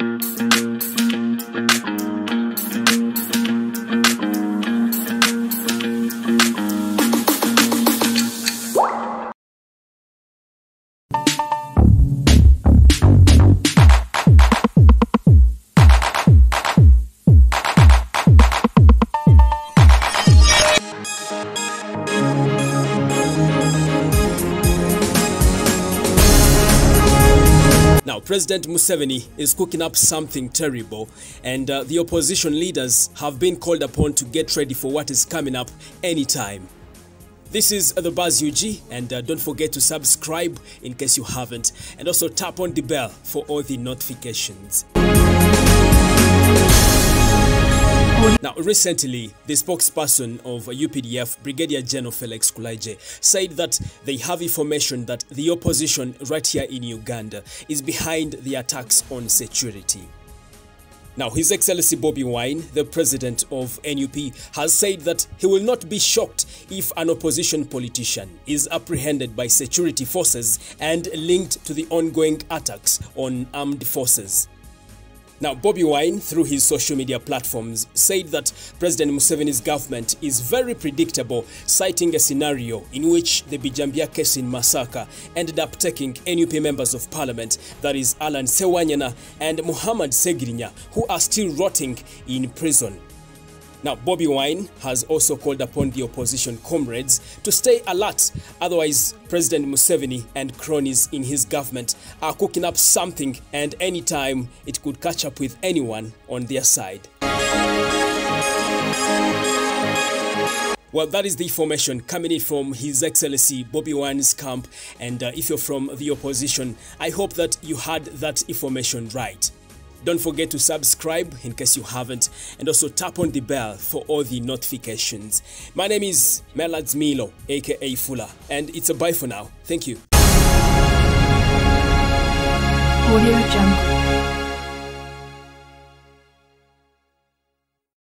Thank you. President Museveni is cooking up something terrible, and uh, the opposition leaders have been called upon to get ready for what is coming up anytime. This is the Buzz UG, and uh, don't forget to subscribe in case you haven't, and also tap on the bell for all the notifications. Now, recently, the spokesperson of UPDF, Brigadier General Felix Kulayigye, said that they have information that the opposition right here in Uganda is behind the attacks on security. Now, His Excellency Bobi Wine, the president of NUP, has said that he will not be shocked if an opposition politician is apprehended by security forces and linked to the ongoing attacks on armed forces. Now, Bobby Wine, through his social media platforms, said that President Museveni's government is very predictable, citing a scenario in which the Bijambia case in Masaka ended up taking NUP members of parliament, that is Alan Sewanyana and Muhammad segrinya who are still rotting in prison. Now, Bobi Wine has also called upon the opposition comrades to stay alert, otherwise, President Museveni and cronies in his government are cooking up something, and anytime it could catch up with anyone on their side. Well, that is the information coming in from His Excellency Bobi Wine's camp. And uh, if you're from the opposition, I hope that you had that information right. Don't forget to subscribe in case you haven't, and also tap on the bell for all the notifications. My name is Melads Milo, aka Fuller, and it's a bye for now. Thank you. Audio Jungle.